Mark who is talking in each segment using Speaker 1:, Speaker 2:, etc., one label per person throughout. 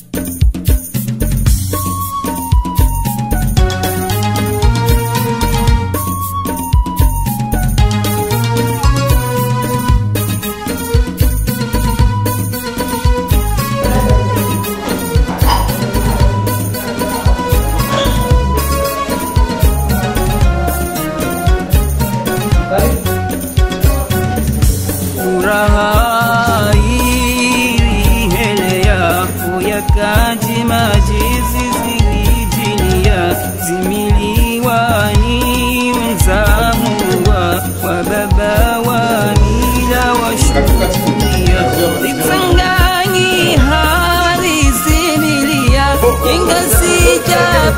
Speaker 1: Thank you.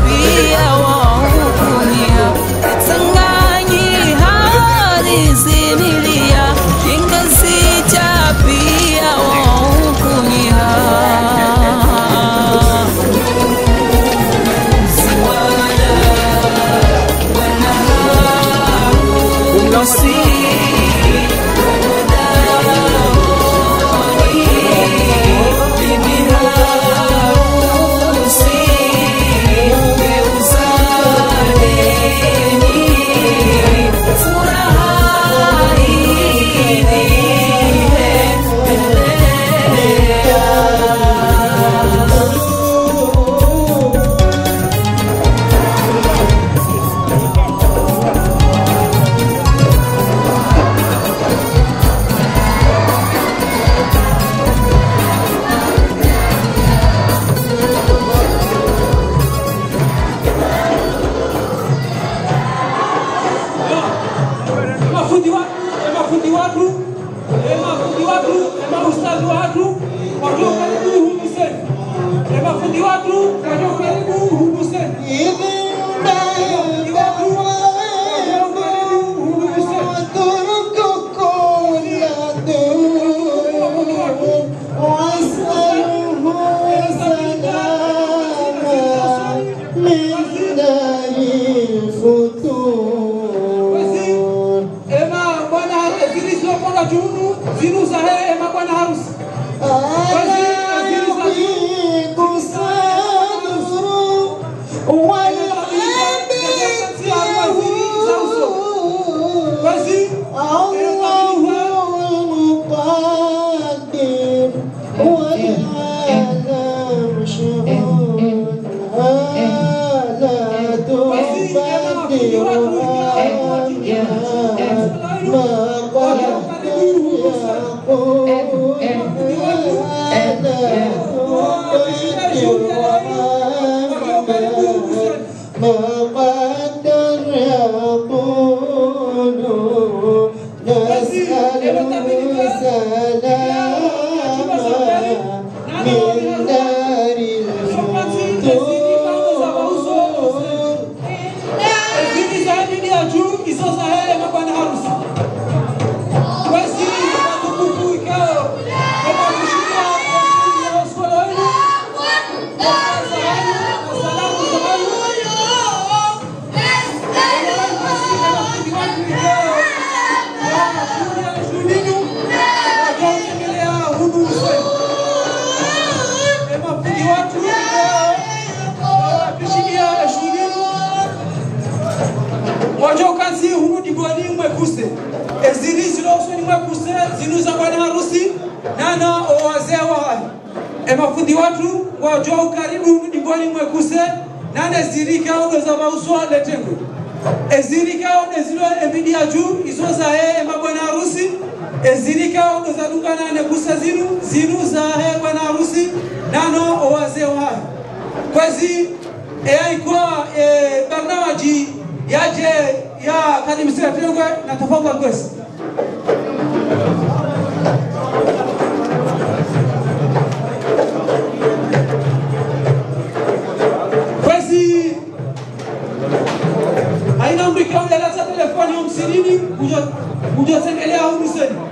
Speaker 1: pia wao nhiều quá mơ mơ
Speaker 2: tinuza bwana harusi nana owazee wa emafundi watu wajua ukaribu dimboni mwekuse nane zirika odoza mauswa letengwe ezirika odezilo ebidia juu izo zahe emabwana harusi ezirika odoza dukana nekusa zinu zinu zahe bwana harusi nana owazee wa kwezi eyaikwa e, barnawaji yaje ya kadimisira tengwe na tofauka gwesi Um Podia ser que ele é omnisciente.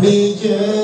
Speaker 1: Nature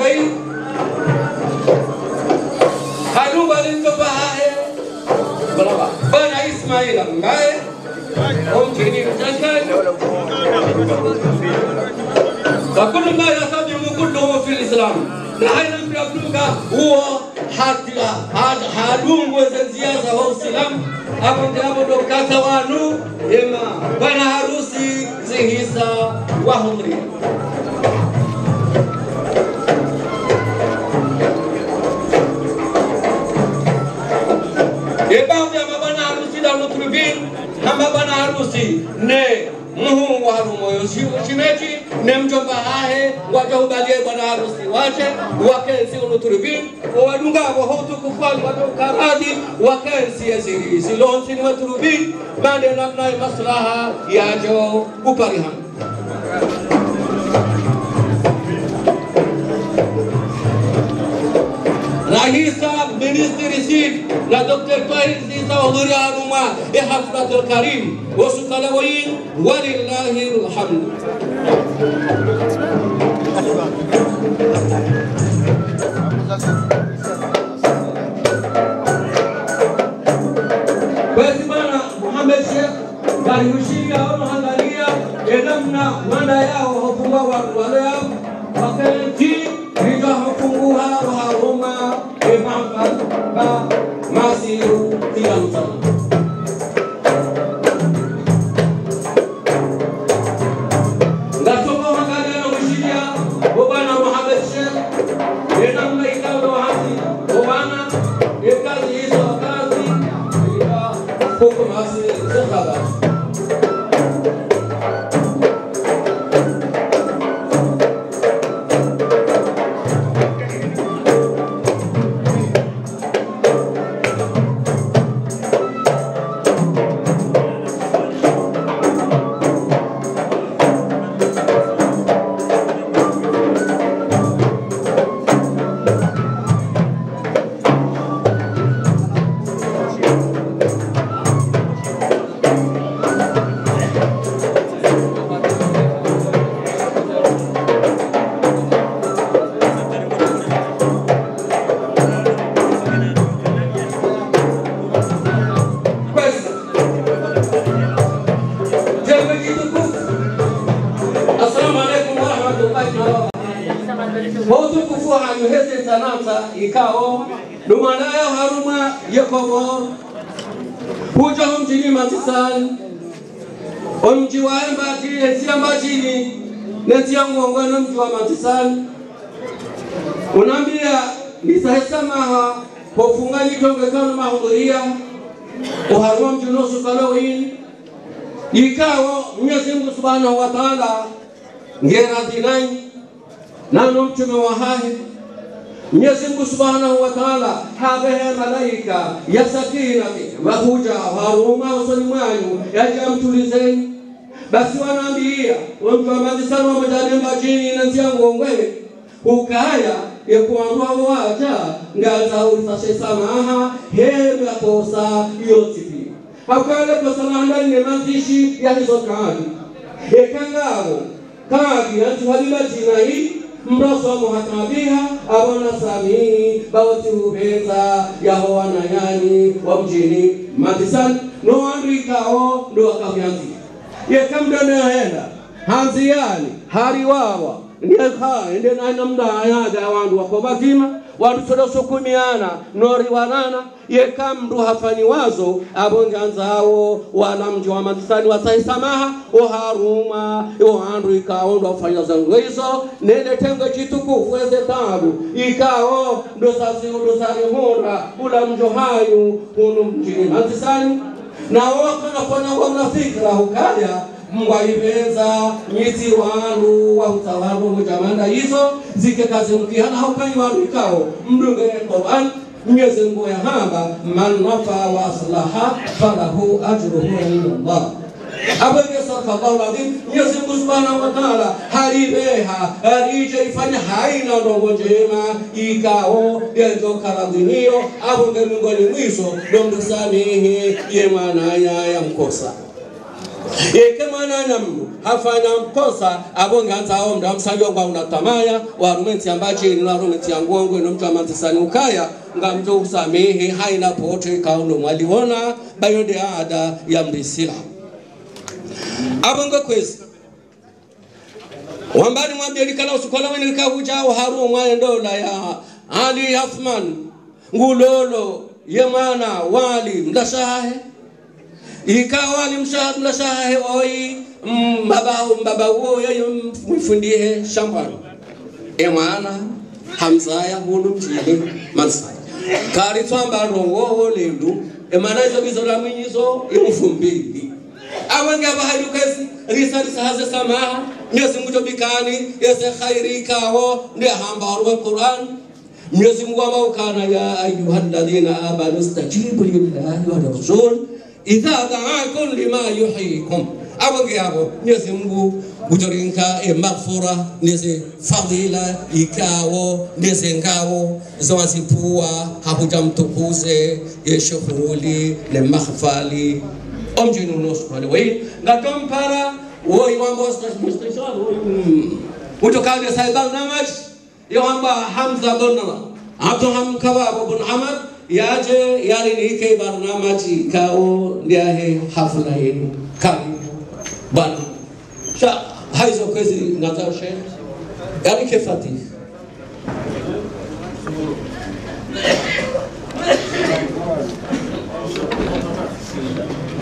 Speaker 3: ભાઈ فكل ما يصدم كله في الاسلام نحن بلغنوك هو حد حالوم وزنزياسة هو السلام ابو جابو دوكا ثوانو إما بنا روسي زهيسا وهمري ne muhungu harumoyo shimechi ne mjomba hahe wakaubalie bwana harusi wache wakensi uluturubi wadungavo houtukufali wadaukaradi wakensi yeziri ni waturubi mande namnaye maslaha yajo kuparihamu Rahisa ministre recife la docteur طاهر زيزا وغيرهما بحفظة الكريم وسكلاويين ولله الحمد Bagaimana Muhammad Syekh dari usia orang Hungaria, dia namna mana ya sana unaambia nisahesamaha kwa ufungaji mahudhuria uharua mjunusu kalowin ikawo mwenyezi mungu subhanahu wa taala ngeradhinai nano mtume wa hahe mwenyezi mungu subhanahu wa taala havehe malaika yasakinati vahuja haruma usoni mwanyu yaja mtulizeni basi wanaambia wamvamazisana wamatatembacinyi nansiangongwe ukaya yekuwanwawo waca ngazaurisashe samaha hegakosa yosipi akale kosalandalile mazishi yalizokani ekangabo kabi yanzihalilacinahi mrosomo hatabiha abona samii bawotiuheza yahowanayani wa mjini madisani noandikaho ndo akahuyanzi yetamdanaenda hanziyani haliwawa ngekhale ndenanamndaayaga awandu wako bakima wandu todasukumiana noriwanana yeka mndu hafanyiwazo avonganzawo wala mji wa manisani wasaisamaha oharuma ohandu ikao ndo afanya zangu nene tengo chitukufu eze tabu ikao ndosasiudosarihunda ula mjo hayu hunu mjini manisani nawo kana kwana kwa mnafiki lahukaya mngwaivenza nyiti wanu wahutawavo mujamanda izo mkihana haukai wanu ikao mdunge qoran mnyezi mngu ya man nafa wa aslaha falahu ajruhu indallah abweke sadaqallahu alazim. Mwenyezi Mungu subhanahu wa taala haliveha alichoifanya haina ndogo jema ikao yatokaradhiniyo abonge mingoni mwiso samihi ye domdusamihi yemwananya yamkosa yeke mwanana mndu hafanya mkosa abonganzao mndu kwa unatamaya warumenti ambachini warumenti yanguongo ino mtu amantisani ukaya nga mtu usamehe haina pote kaundo mwaliwona bayode ada ya mrisila abin ga kwezi wan bani wan beri kala su kola wani ka huja wa haru wa yan dola ya ali hafman ngulolo yamana wali mdasahe ikawali msahad mdasahe oi mbabao mbabawo yoyo mfundihe shambalo emwana hamsaya hulu mtili mansaya kari twamba rongo lendu emana izo bizo la mwinyizo imfumbili awanga bahayu kasi research haze samaha Mwenyezi Mungu tobikani yese khairi kawo ndi hamba ruwe Qur'an Mwenyezi Mungu amaukana ya ayyuhalladhina amanu stajibu lillahi wa rasul idha da'akum lima yuhyikum awanga yabo Mwenyezi Mungu kutorinka emaghfura neze fadhila ikawo neze ngawo zawazipua hakutamtukuze yeshughuli lemakhfali ئەم جین و نۆسپەلەوەی گەتۆم پارە وەیوان بۆستش مستشان وتو كان سايبان نمش يوم با حمزة برنما عبد هم كباب بن عمر ياج يارين هيك برنامجي كاو ليه حفلين كان بان شا هاي زو كذي نتاوش يعني كيف لطيف Thank you.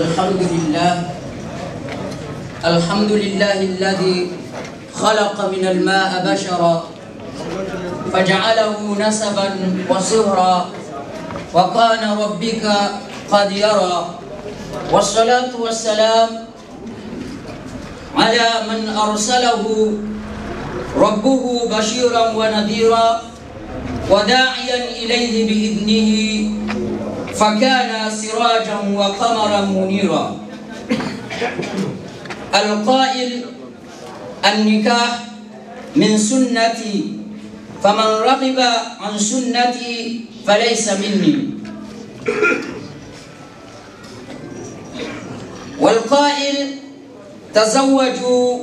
Speaker 4: الحمد لله الحمد لله الذي خلق من الماء بشرا فجعله نسبا وصهرا وكان ربك قد يرى والصلاة والسلام على من أرسله ربه بشيرا ونذيرا وداعيا إليه بإذنه فكان سراجا وقمرا منيرا القائل النكاح من سنتي فمن رغب عن سنتي فليس مني والقائل تزوجوا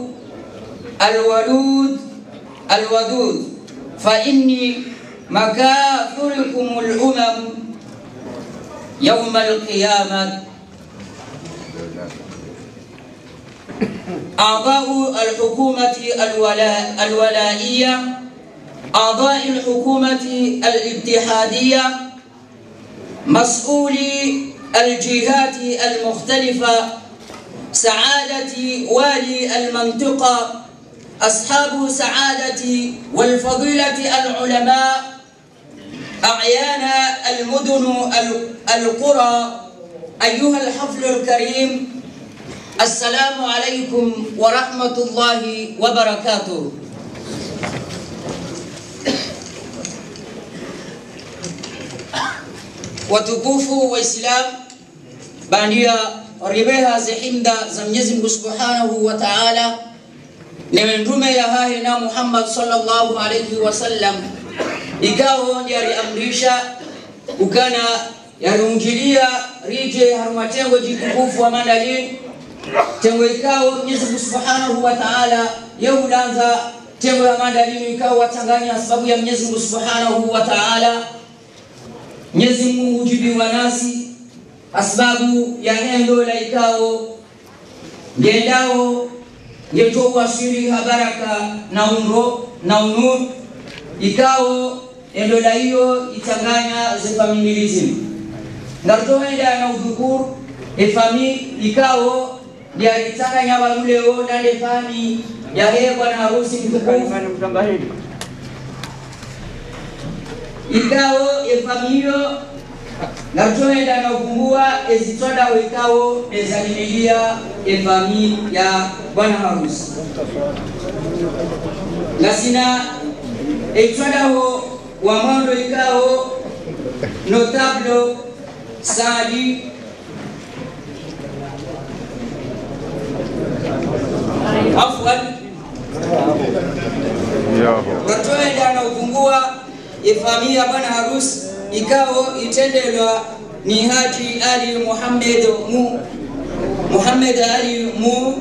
Speaker 4: الولود الودود فإني مكافركم الأمم يوم القيامة أعضاء الحكومة الولائية أعضاء الحكومة الاتحادية مسؤولي الجهات المختلفة سعادة والي المنطقة أصحاب سعادة والفضيلة العلماء أعيانا المدن القرى أيها الحفل الكريم السلام عليكم ورحمة الله وبركاته watukufu Waislamu, bandia ribeha zihinda za Mwenyezi Mungu Subhanahu wa Ta'ala, newe ndume ya hahe na Muhammad sallallahu alayhi wasallam ikawo ndiari amrisha ukana yarungilia rije harumatengo jitukufu mandalin tengo ikao mwenyezi subhanahu wataala taala yeulanza tengo ya mandalini ikao watanganya sababu ya mwenyezi subhanahu wa taala mwenyezi mungu nasi asbabu ya nendo la ikao ndiendao ndietouasiri habaraka na unro na unur ikao endola hiyo itanganya ndarto ngarutohenda na udhukuru efami ikao lyalitanganya waluleo nale fami yahekwa na harusi mtukufu ikao ndarto ngarutohenda na ufungua ezitwada ikao ezalimilia efami ya bwana harusi nasina ngasina ho wa mondo ikao notablo Sadi afwan watoe na ufungua ifamia bwana harus ikao itendelwa ni haji ali muhammed mu muhammed ali mu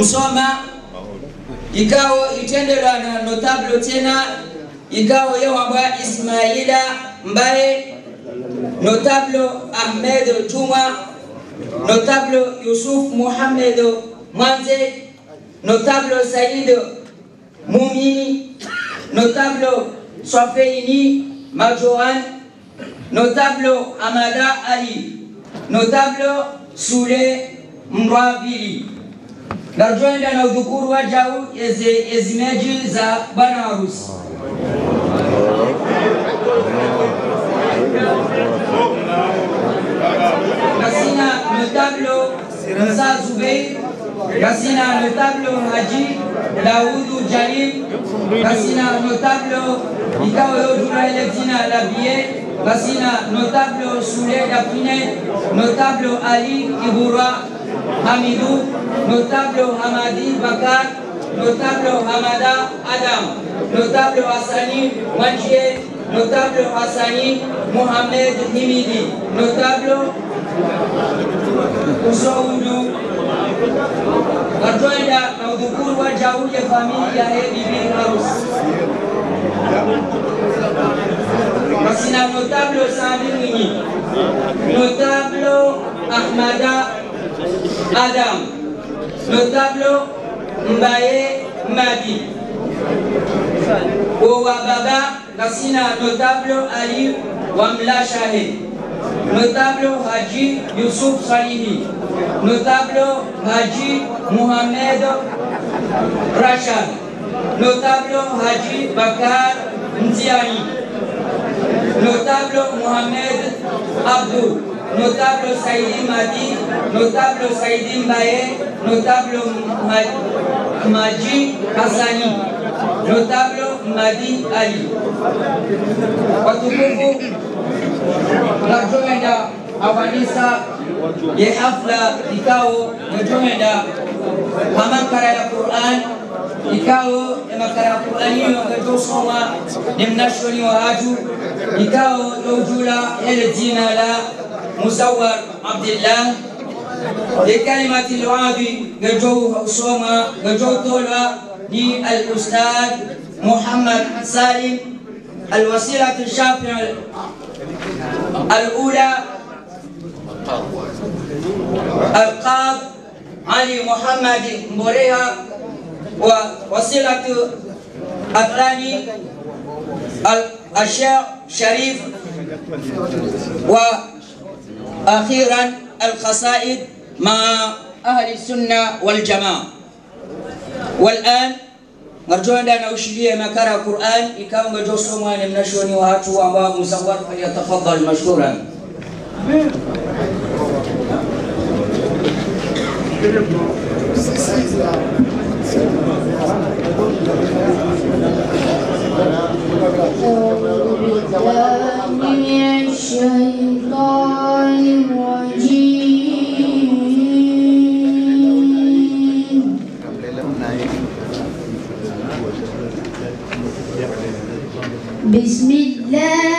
Speaker 4: msoma ikao itendelwa na notablo tena ikawa Ismaila Mbaye, notable Ahmed Juma, notable Yusuf Mohamed Mwanze, notable Saïd Moumini, notable Swafeini Majohan, notable Amada Ali, notable Sule Mrabili. à na udhukuru wa jao ezimeji za bwana Basina notable Moussa Zoubey,
Speaker 3: Basina
Speaker 4: notable Haji Daoudou Jalim, Basina notable Ikao Joula Elefina Labier, Basina notable Souley Dafine, notable Ali Iboura Hamidou, notable Hamadi Bakar, notable Hamada Adam notable Hassani Majie, notable Hassani Mohamed Himidi, notable Usoudu, watoenda na udhukuru wa jauli famille, familia ya notable Sandi Mwinyi, notable Ahmada Adam, notable Mbaye Madi Baba Kasina, notable Ali Wamla Shahe, notable Haji Yusuf Salimi, notable Haji Mohamed Rashad notable Haji Bakar Ndiani, notable Mohamed Abdou, notable Saïdi Madi, notable Saïdi Mbaye, notable Maji Hassani. Notable Madi Ali. Watukufu, natomenda awanisa ye afla ikao natomenda hamakara ya Qur'an ikao ya makara ya Qur'ani wangatosoma ni mnashoni wa haju ikao yaujula el jina la Musawar Abdullah لكلمة habi ngejo soma ngejo طولا للأستاذ محمد سالم الوسيلة الشافعة الأولى القاب علي محمد مريها ووسيلة الثاني الشيخ شريف وأخيرا القصائد مع أهل السنة والجماعة والآن نرجو أن نوشلية ما كره القرآن إكام جوسو ما نشوني وهاتو وما مزور فليتفضل مشكورا
Speaker 1: أعوذ بالله من الشيطان بسم الله